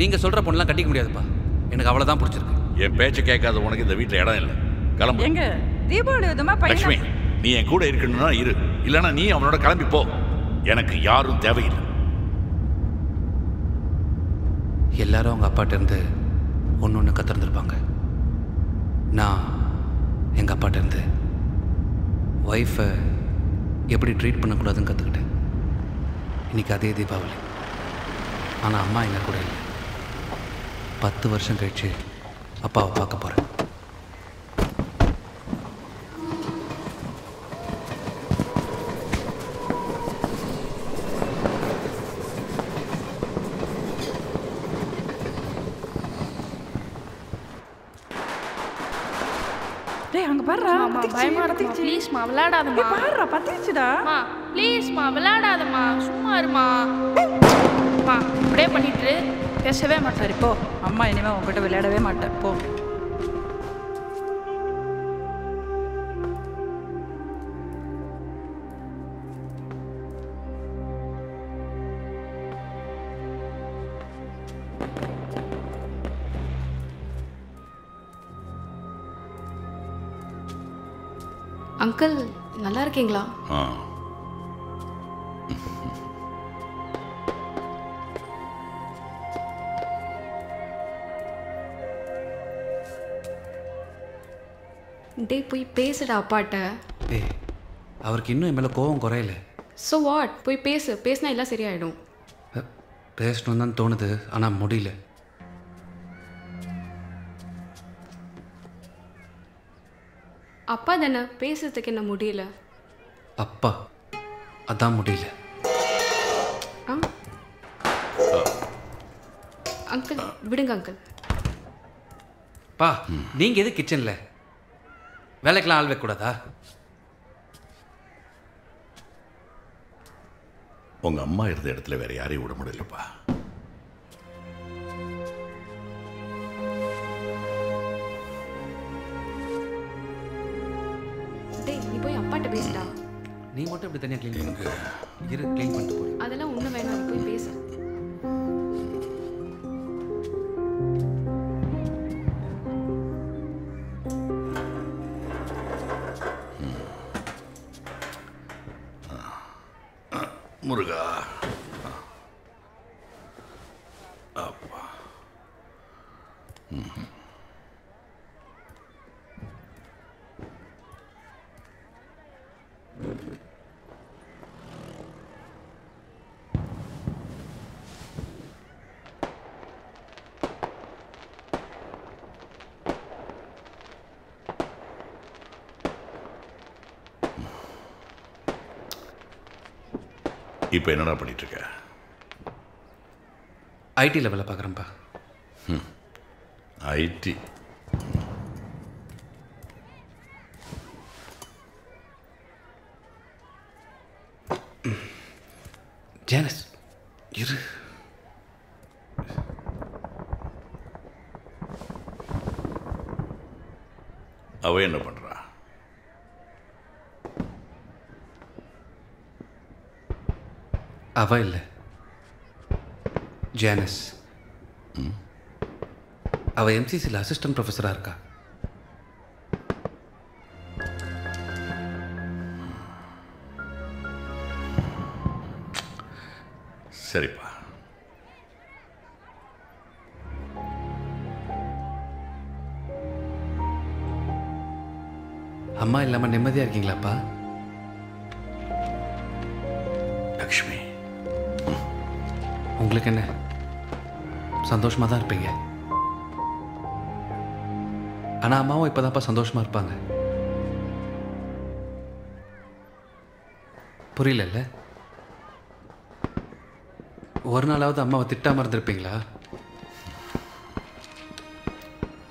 நீங்கள் சொல்கிற பொண்ணெலாம் கட்டிக்க முடியாதுப்பா. எனக்கு அவ்வளோ தான் பிடிச்சிருக்கு. என் பேச்சை கேட்காத உனக்கு இந்த வீட்டில் இடம் இல்லை. கிளம்பு. எங்க? தீபாவளி விதமா லக்ஷ்மி பையன் நீ என் கூட இருக்கணும்னா இரு. இல்லைன்னா நீ அவனோட கிளம்பி போ. எனக்கு யாரும் தேவையில்லை. எல்லாரும் அவங்க அப்பாட்ட இருந்து ஒன்று ஒன்று கத்திருந்துருப்பாங்க நான் எங்கள் அப்பாட்ட இருந்து ஒய்ஃபை எப்படி ட்ரீட் பண்ணக்கூடாதுன்னு கற்றுக்கிட்டேன் இன்னைக்கு அதே தீபாவளி. ஆனால் அம்மா எங்கள் கூட இல்லை. பத்து வருஷம் கழிச்சு அப்பாவை பார்க்க போகிறேன் டேய் அங்க பாருடா ப்ளீஸ்மா விளையாடாதம்மா. டேய் பாருடா பத்திச்சுடா. அம்மா ப்ளீஸ்மா விளையாடாதம்மா. சும்மா இருமா. அம்மா இப்படியே பண்ணிட்டு பேசவே மாட்டேன் சரி போ. அம்மா இனிமே உன்கிட்ட விளையாடவே மாட்டேன் போ. அங்கிள் நல்லா இருக்கீங்களா? போய் பேசுடா அப்பாட்ட. ஏய் அவருக்கு இன்னும் என் மேலே கோவம் குறையல. ஸோ வாட் போய் பேசு. பேசினா எல்லாம் சரியாயிடும். அஹ், பேசணும்னு தான் தோணுது ஆனால் முடியல. அப்பா தானே? பேசுறதுக்கு என்ன முடியல? அப்பா அதான் முடியல. அங்கிள் விடுங்க அங்கிள். பா நீங்கள் எது கிச்சனில் வேலைக்கெல்லாம் ஆள் வைக்கக்கூடாதா? உங்க அம்மா இருந்த இடத்துல வேற யாரையும் விட முடியலப்பா. டேய் நீ போய் அப்பாட்ட பேசுடா. நீ மட்டும் இப்படி தனியாக க்ளீன் பண்ணுங்க இரு க்ளீன் பண்ணிட்டு போகிறேன் அதெல்லாம் ஒன்றும் வேணாம் நீ போய் பேசு. 漏れが இப்போ என்னடா பண்ணிட்டு இருக்க ஐடியில் வேலை பார்க்குறேன்ப்பா ஐடி ஜேனஸ் இரு. அவ என்ன பண்றா? அவ இல்லை ஜேனஸ் அவ எம்சிசியில் அசிஸ்டன்ட் ப்ரொஃபஸராக இருக்கா? சரிப்பா. அம்மா இல்லாமல் நிம்மதியாக இருக்கீங்களாப்பா? உங்களுக்கு என்ன? சந்தோஷமாக தான் இருப்பீங்க. ஆனால் அம்மாவும் இப்போ சந்தோஷமாக இருப்பாங்க. புரியலல்ல? ஒரு நாளாவது அம்மாவை திட்டாமல் இருந்திருப்பீங்களா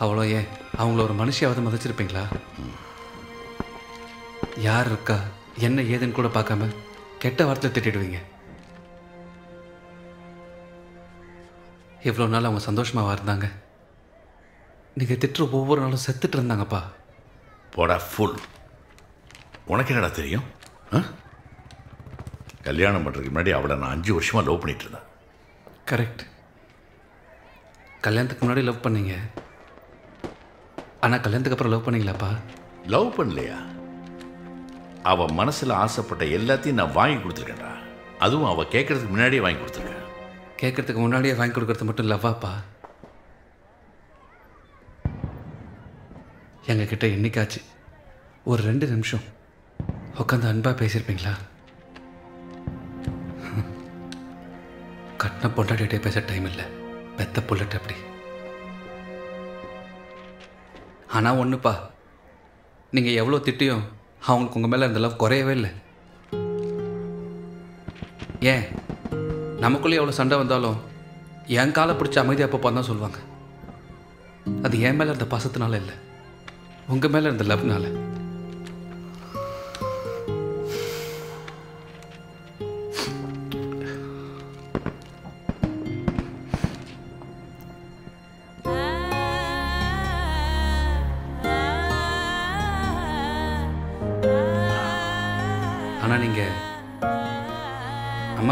அவ்வளோ ஏன்? அவங்கள ஒரு மனுஷியாவது மதிச்சிருப்பீங்களா? யார் இருக்கா? என்ன ஏதுன்னு கூட பார்க்காம கெட்ட வார்த்தை திட்டிடுவீங்க. இவ்வளோ நாள் அவங்க சந்தோஷமாக இருந்தாங்க நீங்கள் திட்டுற ஒவ்வொரு நாளும் செத்துட்டு இருந்தாங்கப்பா. போடா ஃபுல் உனக்கு என்னடா தெரியும்? கல்யாணம் பண்ணுறதுக்கு முன்னாடி அவளை நான் அஞ்சு வருஷமாக லவ் பண்ணிட்டு இருந்தேன். கரெக்ட் கல்யாணத்துக்கு முன்னாடி லவ் பண்ணீங்க. ஆனால் கல்யாணத்துக்கு அப்புறம் லவ் பண்ணீங்களாப்பா? லவ் பண்ணலையா? அவ மனசுல ஆசைப்பட்ட எல்லாத்தையும் நான் வாங்கி கொடுத்துருக்கேன்டா. அதுவும் அவ கேட்கறதுக்கு முன்னாடியே வாங்கி கொடுத்துருக்கேன். கேட்கறதுக்கு முன்னாடியே வாங்கி கொடுக்கறது மட்டும் லவ்வாப்பா? எங்ககிட்ட என்னைக்காச்சு? ஒரு ரெண்டு நிமிஷம். உட்காந்து அன்பாக பேசியிருப்பீங்களா? கட்டின பொண்டாட்டிகிட்டே பேச டைம் இல்லை. பெத்த புல்லட் அப்படி. ஆனால் ஒன்றுப்பா நீங்கள் எவ்வளோ திட்டியும் அவங்களுக்கு உங்கள் மேலே அந்த லவ் குறையவே இல்லை. ஏன்? நமக்குள்ளே எவ்வளோ சண்டை வந்தாலும் என் காலை பிடிச்ச அமைதியாக அப்பப்போ தான் சொல்லுவாங்க. அது என் மேலே இருந்த பாசத்தினால இல்லை. உங்கள் மேலே இருந்த லவ்னால.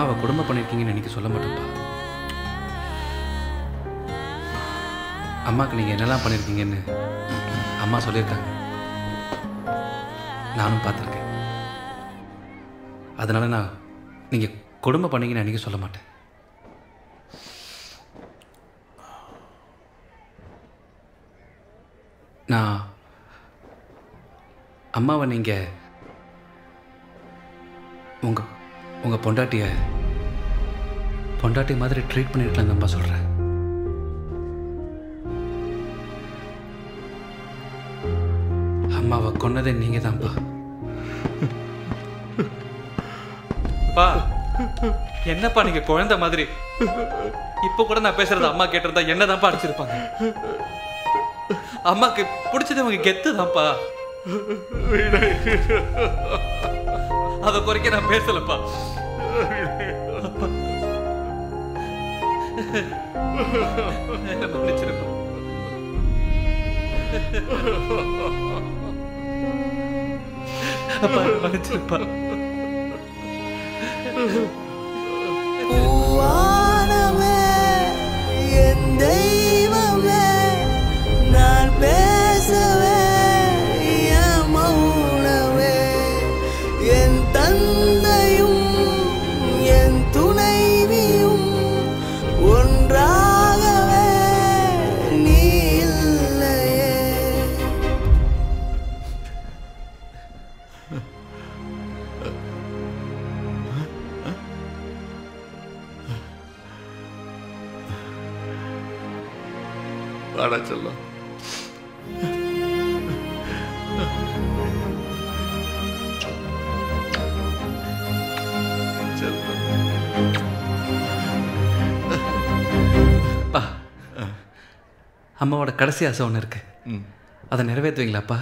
அம்மாவை குடும்பம் பண்ணியிருக்கீங்கன்னு எனக்கு சொல்ல மாட்டேன்ப்பா அம்மாவுக்கு நீங்கள் என்னெல்லாம் பண்ணியிருக்கீங்கன்னு அம்மா சொல்லியிருக்காங்க. நானும் பார்த்துருக்கேன். அதனால நான் நீங்கள் குடும்பம் பண்ணீங்கன்னு அன்றைக்கி சொல்ல மாட்டேன். நான் அம்மாவை நீங்கள் உங்கள் உங்கள் பொண்டாட்டியை பொண்டாட்டி மாதிரி ட்ரீட் பண்ணிருக்கலாம் நம்ப சொல்கிறேன் அம்மாவை கொன்னதே நீங்கள் தான்ப்பா பா என்னப்பா நீங்க குழந்தை மாதிரி? இப்போ கூட நான் பேசுறது அம்மா கேட்டிருந்தா என்னதான்ப்பா அடிச்சிருப்பாங்க? அம்மாக்கு பிடிச்சது அவங்க கெத்து தான்ப்பா அதை குறைக்க நான் பேசலப்பா. என்னை மன்னிச்சிருப்பா அப்பா மன்னிச்சிருப்பா பூவானமே என் வாடா செல்லம். அம்மாவோட கடைசி ஆசை ஒன்று இருக்கு. அதை நிறைவேற்றுவீங்களாப்பா?